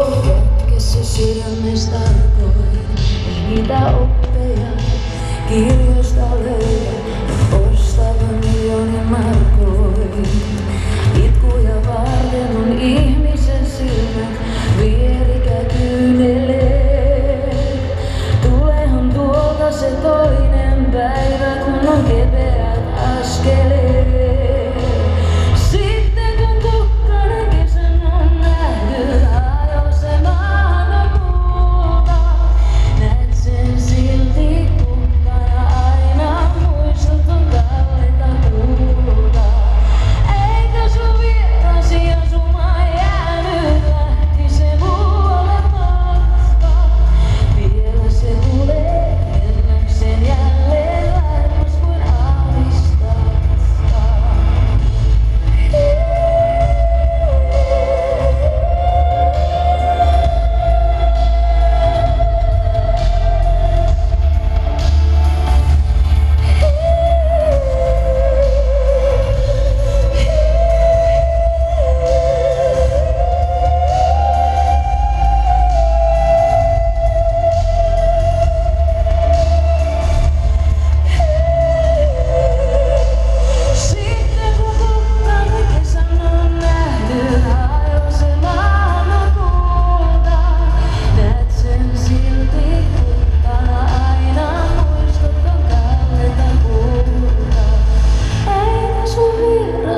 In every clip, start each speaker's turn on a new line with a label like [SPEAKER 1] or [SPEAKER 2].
[SPEAKER 1] Hetkessä sydämestä alkoi, ei niitä oppeja kirjoista löydä. Ostava miljoonin markoin. Itkuja varten on ihmisen silmät, vierikä kyynelee. Tulehan tuolta se toinen päivä, kun on kepeät askeleet.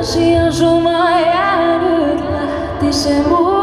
[SPEAKER 1] She and Juma, I would